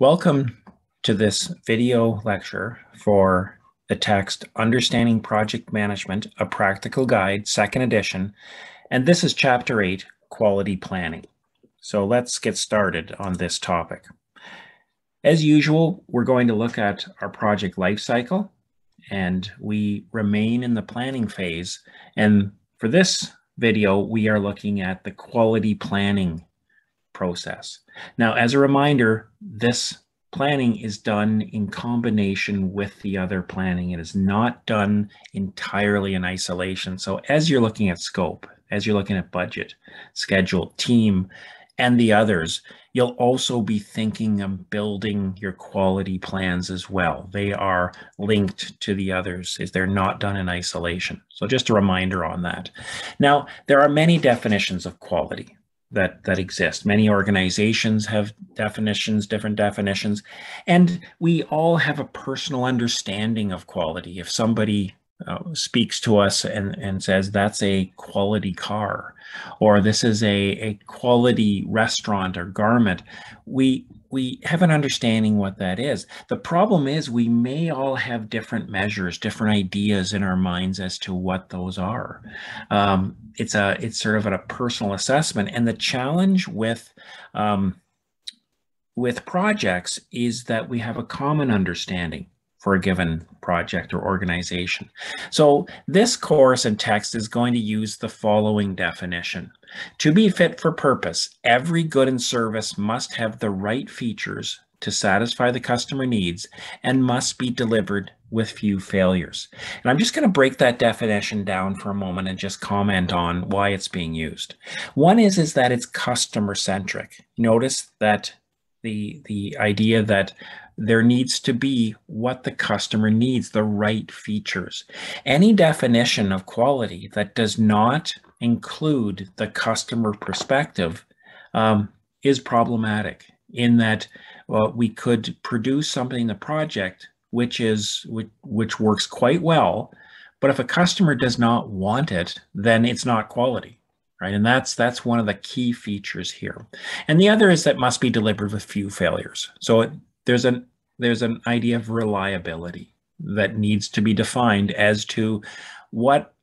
Welcome to this video lecture for the text Understanding Project Management, a Practical Guide, second edition. And this is chapter eight, Quality Planning. So let's get started on this topic. As usual, we're going to look at our project lifecycle and we remain in the planning phase. And for this video, we are looking at the quality planning process. Now, as a reminder, this planning is done in combination with the other planning. It is not done entirely in isolation. So as you're looking at scope, as you're looking at budget, schedule, team, and the others, you'll also be thinking of building your quality plans as well. They are linked to the others as they're not done in isolation. So just a reminder on that. Now, there are many definitions of quality that that exist. Many organizations have definitions, different definitions, and we all have a personal understanding of quality. If somebody uh, speaks to us and, and says that's a quality car or this is a, a quality restaurant or garment, we we have an understanding what that is. The problem is we may all have different measures, different ideas in our minds as to what those are. Um, it's a it's sort of a personal assessment, and the challenge with um, with projects is that we have a common understanding for a given project or organization. So this course and text is going to use the following definition. To be fit for purpose, every good and service must have the right features to satisfy the customer needs and must be delivered with few failures. And I'm just going to break that definition down for a moment and just comment on why it's being used. One is is that it's customer centric. Notice that the the idea that there needs to be what the customer needs, the right features. Any definition of quality that does not include the customer perspective um, is problematic in that well, we could produce something in the project which is which, which works quite well, but if a customer does not want it, then it's not quality right? And that's that's one of the key features here. And the other is that must be delivered with few failures. So it, there's an there's an idea of reliability that needs to be defined as to what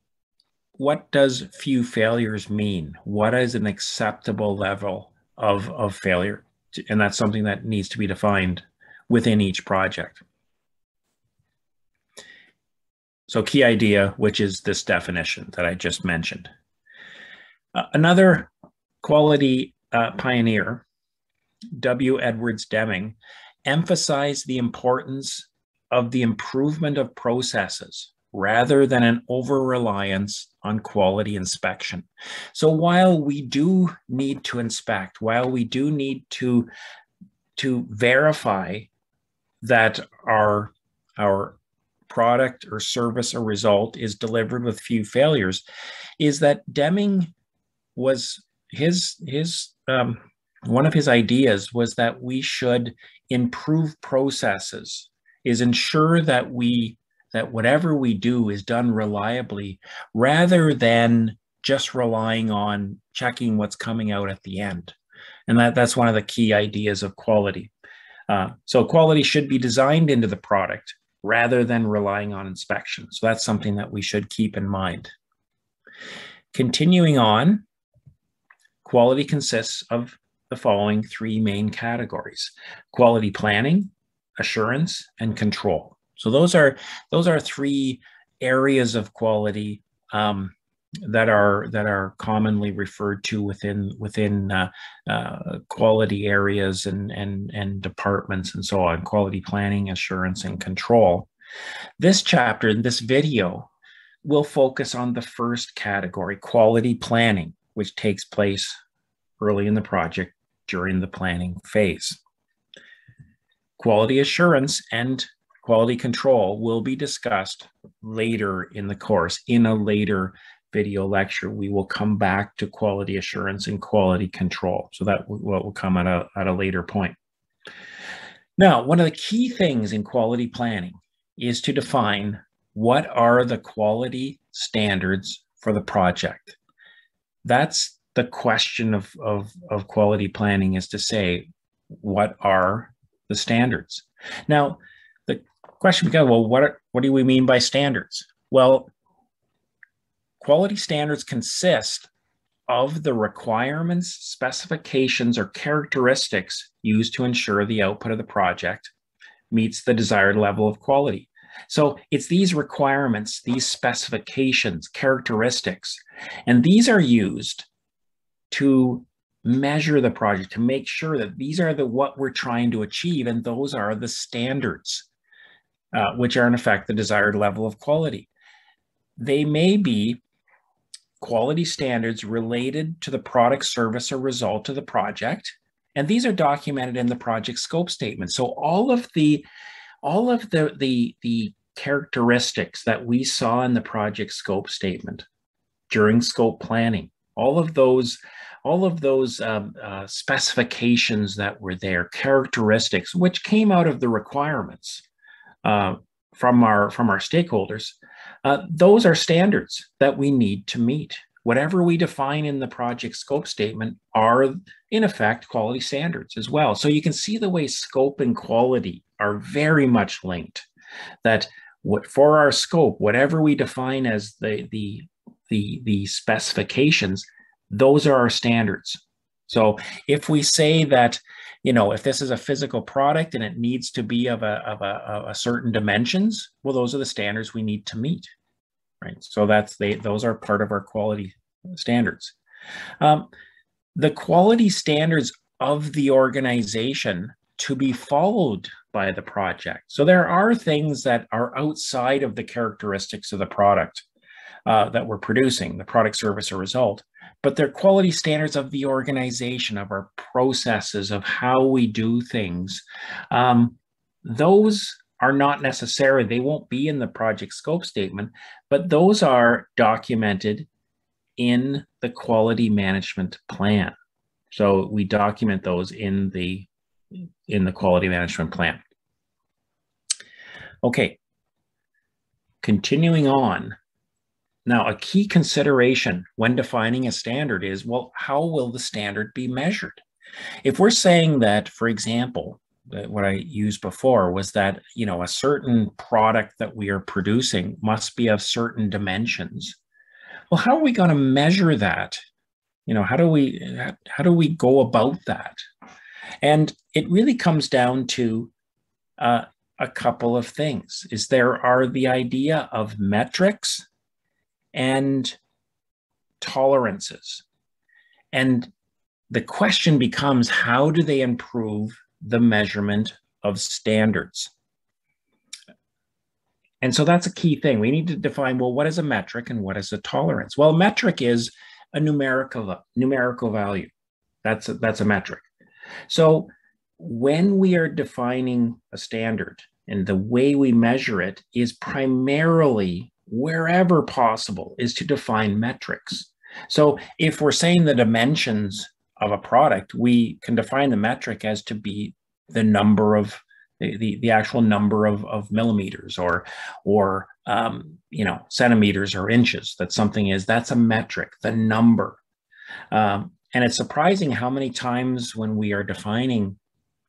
what does few failures mean? What is an acceptable level of, of failure? And that's something that needs to be defined within each project. So key idea, which is this definition that I just mentioned. Uh, another quality uh, pioneer, W. Edwards Deming, emphasized the importance of the improvement of processes rather than an over reliance on quality inspection. So while we do need to inspect, while we do need to, to verify that our, our product or service or result is delivered with few failures, is that Deming was his, his um, one of his ideas was that we should improve processes, is ensure that we that whatever we do is done reliably rather than just relying on checking what's coming out at the end. And that, that's one of the key ideas of quality. Uh, so quality should be designed into the product rather than relying on inspection. So that's something that we should keep in mind. Continuing on, quality consists of the following three main categories quality planning, assurance, and control. So those are those are three areas of quality um, that are that are commonly referred to within within uh, uh, quality areas and and and departments and so on. Quality planning, assurance, and control. This chapter in this video will focus on the first category, quality planning, which takes place early in the project during the planning phase. Quality assurance and quality control will be discussed later in the course in a later video lecture. We will come back to quality assurance and quality control. So that will, will come at a, at a later point. Now, one of the key things in quality planning is to define what are the quality standards for the project. That's the question of, of, of quality planning is to say, what are the standards. Now, question becomes, well, what, are, what do we mean by standards? Well, quality standards consist of the requirements, specifications, or characteristics used to ensure the output of the project meets the desired level of quality. So it's these requirements, these specifications, characteristics, and these are used to measure the project to make sure that these are the what we're trying to achieve and those are the standards uh, which are in effect the desired level of quality. They may be quality standards related to the product service or result of the project and these are documented in the project scope statement. So all of the all of the the the characteristics that we saw in the project scope statement during scope planning all of those all of those um, uh, specifications that were there, characteristics, which came out of the requirements uh, from our from our stakeholders, uh, those are standards that we need to meet. Whatever we define in the project scope statement are, in effect, quality standards as well. So you can see the way scope and quality are very much linked. That what for our scope, whatever we define as the the the, the specifications, those are our standards. So if we say that, you know, if this is a physical product and it needs to be of a, of a, of a certain dimensions, well, those are the standards we need to meet, right? So that's they, those are part of our quality standards. Um, the quality standards of the organization to be followed by the project. So there are things that are outside of the characteristics of the product uh, that we're producing, the product, service, or result but they're quality standards of the organization, of our processes, of how we do things. Um, those are not necessary, they won't be in the project scope statement, but those are documented in the quality management plan. So we document those in the in the quality management plan. Okay, continuing on, now, a key consideration when defining a standard is, well, how will the standard be measured? If we're saying that, for example, what I used before was that, you know, a certain product that we are producing must be of certain dimensions. Well, how are we going to measure that? You know, how do we how do we go about that? And it really comes down to uh, a couple of things. Is there are the idea of metrics and tolerances. And the question becomes how do they improve the measurement of standards? And so that's a key thing. We need to define well, what is a metric and what is a tolerance? Well, a metric is a numerical numerical value. That's a, that's a metric. So when we are defining a standard and the way we measure it is primarily wherever possible, is to define metrics. So if we're saying the dimensions of a product, we can define the metric as to be the number of the, the, the actual number of, of millimeters or or um, you know centimeters or inches that something is. That's a metric the number. Um, and it's surprising how many times when we are defining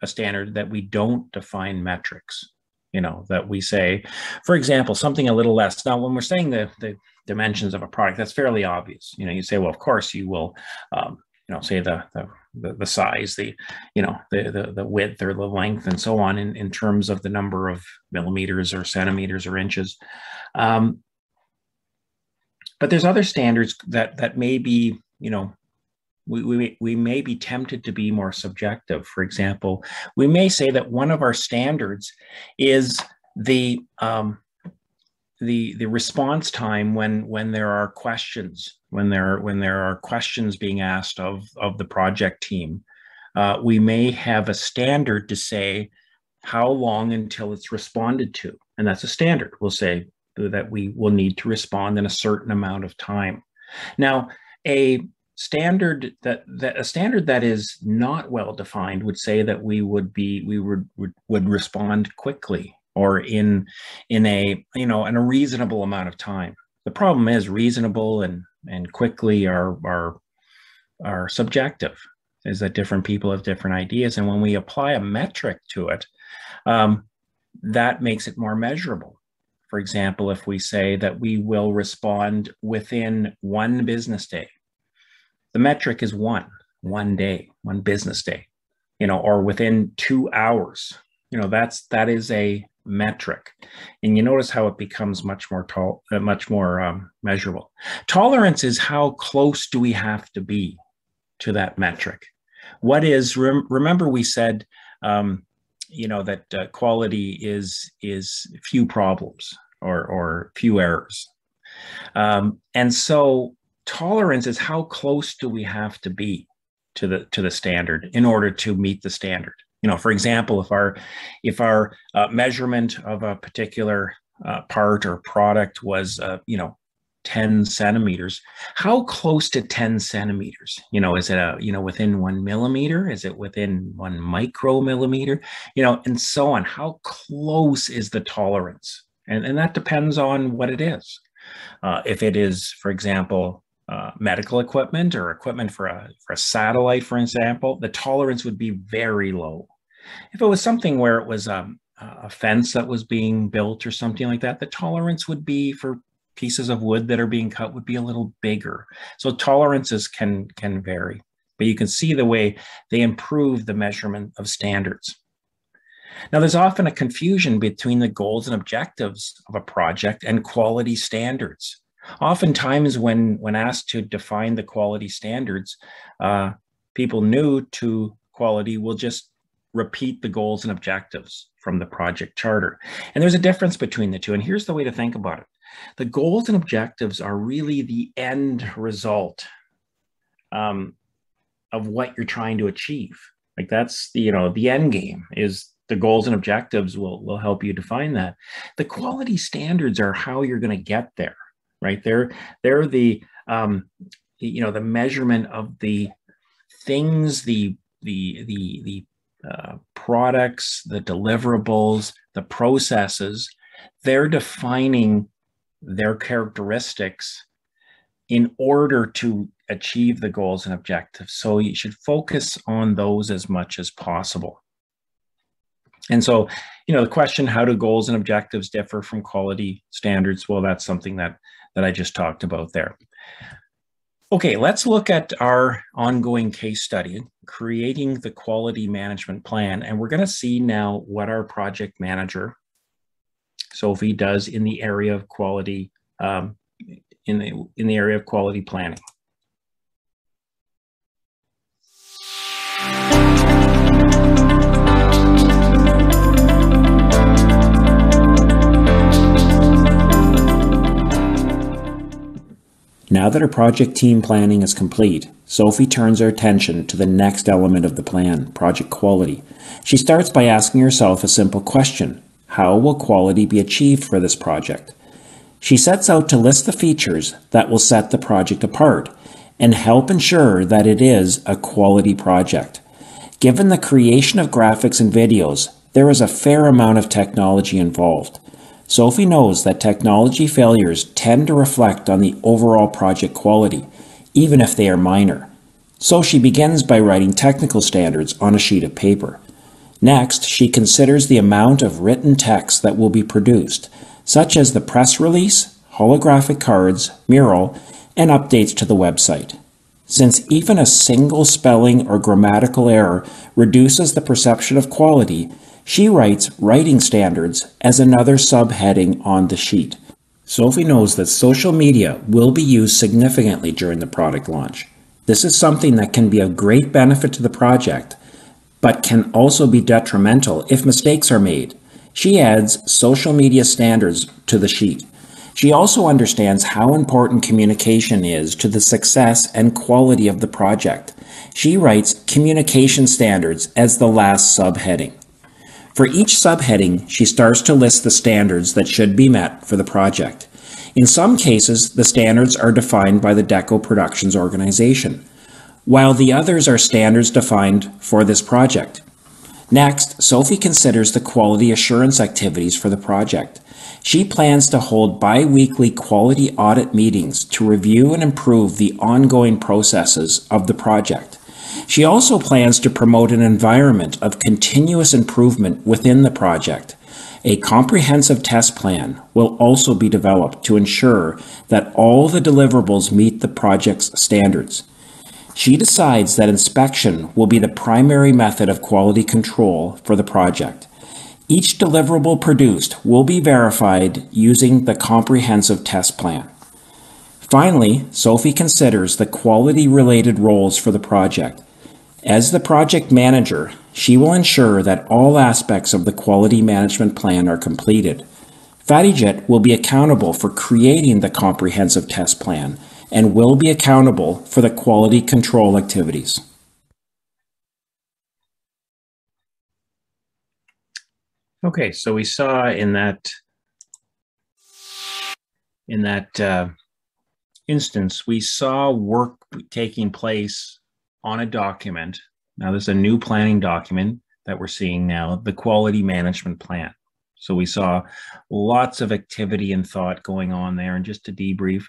a standard that we don't define metrics you know, that we say, for example, something a little less. Now, when we're saying the, the dimensions of a product, that's fairly obvious. You know, you say, well, of course you will, um, you know, say the, the, the, size, the, you know, the, the, the width or the length and so on in, in terms of the number of millimeters or centimeters or inches. Um, but there's other standards that, that may be, you know, we, we, we may be tempted to be more subjective. For example, we may say that one of our standards is the um, the the response time when when there are questions when there when there are questions being asked of of the project team. Uh, we may have a standard to say how long until it's responded to and that's a standard. We'll say that we will need to respond in a certain amount of time. Now a standard that that a standard that is not well defined would say that we would be we would would, would respond quickly or in in a you know in a reasonable amount of time the problem is reasonable and and quickly are are are subjective is that different people have different ideas. And when we apply a metric to it, um, that makes it more measurable. For example, if we say that we will respond within one business day, the metric is one, one day, one business day, you know, or within two hours. You know, that's that is a metric, and you notice how it becomes much more tall, uh, much more um, measurable. Tolerance is how close do we have to be to that metric? What is? Rem- remember, we said, um, you know, that uh, quality is is few problems or or few errors, um, and so tolerance is how close do we have to be to the to the standard in order to meet the standard? You know for example if our if our uh, measurement of a particular uh, part or product was uh, you know 10 centimeters how close to 10 centimeters? You know is it a you know within one millimeter? Is it within one micromillimeter? You know and so on. How close is the tolerance? And, and that depends on what it is. Uh, if it is for example uh, medical equipment or equipment for a, for a satellite, for example, the tolerance would be very low. If it was something where it was um, a fence that was being built or something like that, the tolerance would be for pieces of wood that are being cut would be a little bigger. So tolerances can can vary, but you can see the way they improve the measurement of standards. Now, there's often a confusion between the goals and objectives of a project and quality standards. Oftentimes, when when asked to define the quality standards, uh, people new to quality will just repeat the goals and objectives from the project charter. And there's a difference between the two. And here's the way to think about it. The goals and objectives are really the end result um, of what you're trying to achieve. Like that's the, you know, the end game is the goals and objectives will, will help you define that. The quality standards are how you're going to get there right? They're they're the um, you know the measurement of the things, the the the the uh, products, the deliverables, the processes. They're defining their characteristics in order to achieve the goals and objectives. So you should focus on those as much as possible. And so, you know, the question, how do goals and objectives differ from quality standards? Well, that's something that that I just talked about there. Okay, let's look at our ongoing case study, creating the quality management plan. And we're going to see now what our project manager, Sophie, does in the area of quality, um, in, the, in the area of quality planning. Now that her project team planning is complete, Sophie turns her attention to the next element of the plan, project quality. She starts by asking herself a simple question. How will quality be achieved for this project? She sets out to list the features that will set the project apart and help ensure that it is a quality project. Given the creation of graphics and videos, there is a fair amount of technology involved. Sophie knows that technology failures tend to reflect on the overall project quality, even if they are minor. So she begins by writing technical standards on a sheet of paper. Next, she considers the amount of written text that will be produced, such as the press release, holographic cards, mural, and updates to the website. Since even a single spelling or grammatical error reduces the perception of quality, she writes writing standards as another subheading on the sheet. Sophie knows that social media will be used significantly during the product launch. This is something that can be of great benefit to the project, but can also be detrimental if mistakes are made. She adds social media standards to the sheet. She also understands how important communication is to the success and quality of the project. She writes communication standards as the last subheading. For each subheading, she starts to list the standards that should be met for the project. In some cases, the standards are defined by the DECO Productions organization, while the others are standards defined for this project. Next, Sophie considers the quality assurance activities for the project. She plans to hold bi-weekly quality audit meetings to review and improve the ongoing processes of the project. She also plans to promote an environment of continuous improvement within the project. A comprehensive test plan will also be developed to ensure that all the deliverables meet the project's standards. She decides that inspection will be the primary method of quality control for the project. Each deliverable produced will be verified using the comprehensive test plan. Finally, Sophie considers the quality-related roles for the project. As the project manager, she will ensure that all aspects of the quality management plan are completed. FattyJet will be accountable for creating the comprehensive test plan and will be accountable for the quality control activities. Okay, so we saw in that in that uh, instance, we saw work taking place on a document. Now, this is a new planning document that we're seeing now, the quality management plan. So we saw lots of activity and thought going on there. And just to debrief,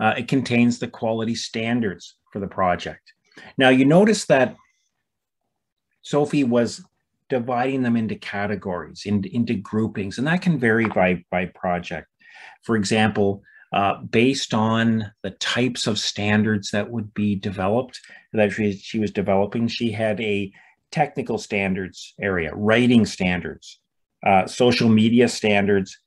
uh, it contains the quality standards for the project. Now, you notice that Sophie was dividing them into categories, in, into groupings, and that can vary by, by project. For example, uh, based on the types of standards that would be developed, that she, she was developing, she had a technical standards area, writing standards, uh, social media standards,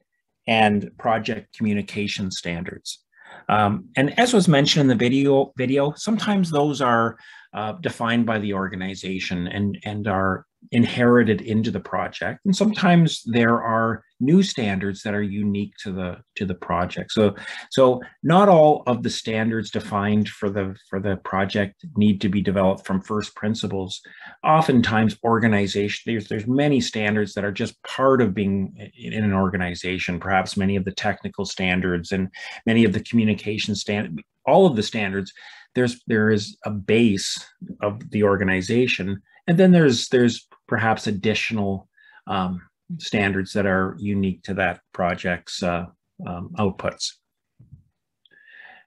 and project communication standards. Um, and as was mentioned in the video, video sometimes those are uh, defined by the organization and, and are inherited into the project. And sometimes there are new standards that are unique to the to the project. So so not all of the standards defined for the for the project need to be developed from first principles. Oftentimes organization there's there's many standards that are just part of being in an organization perhaps many of the technical standards and many of the communication standard all of the standards. There's there is a base of the organization. And then there's there's perhaps additional um, standards that are unique to that project's uh, um, outputs.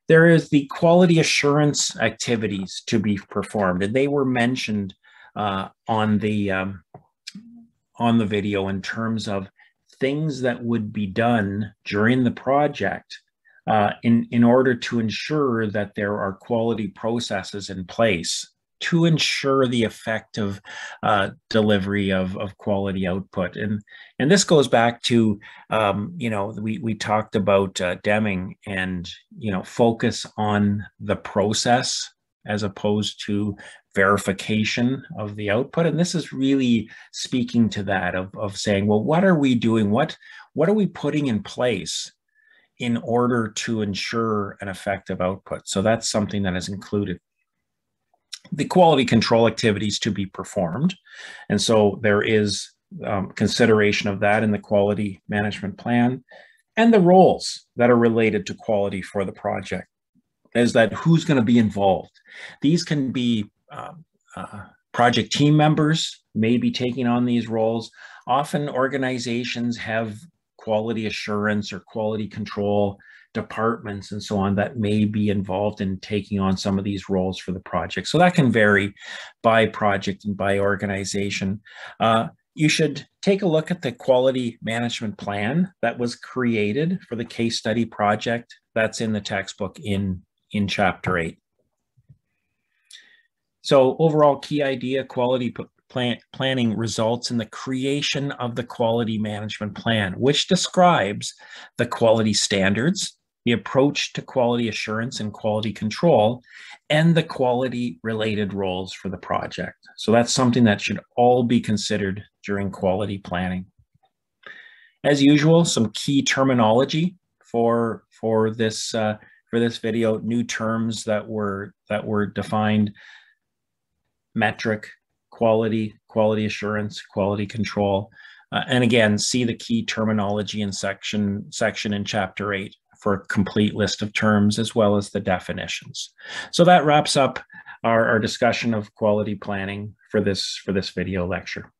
There is the quality assurance activities to be performed, and they were mentioned uh, on the um, on the video in terms of things that would be done during the project uh, in, in order to ensure that there are quality processes in place to ensure the effective uh, delivery of, of quality output. And, and this goes back to, um, you know, we, we talked about uh, Deming and, you know, focus on the process as opposed to verification of the output. And this is really speaking to that of, of saying, well, what are we doing? What, what are we putting in place in order to ensure an effective output? So that's something that is included the quality control activities to be performed. And so there is um, consideration of that in the quality management plan and the roles that are related to quality for the project is that who's going to be involved. These can be um, uh, project team members may be taking on these roles. Often organizations have quality assurance or quality control departments and so on that may be involved in taking on some of these roles for the project. So that can vary by project and by organization. Uh, you should take a look at the quality management plan that was created for the case study project. That's in the textbook in, in chapter eight. So overall key idea, quality plan planning results in the creation of the quality management plan, which describes the quality standards, the approach to quality assurance and quality control, and the quality related roles for the project. So that's something that should all be considered during quality planning. As usual, some key terminology for, for, this, uh, for this video, new terms that were, that were defined, metric, quality, quality assurance, quality control. Uh, and again, see the key terminology in section, section in chapter eight for a complete list of terms as well as the definitions. So that wraps up our, our discussion of quality planning for this, for this video lecture.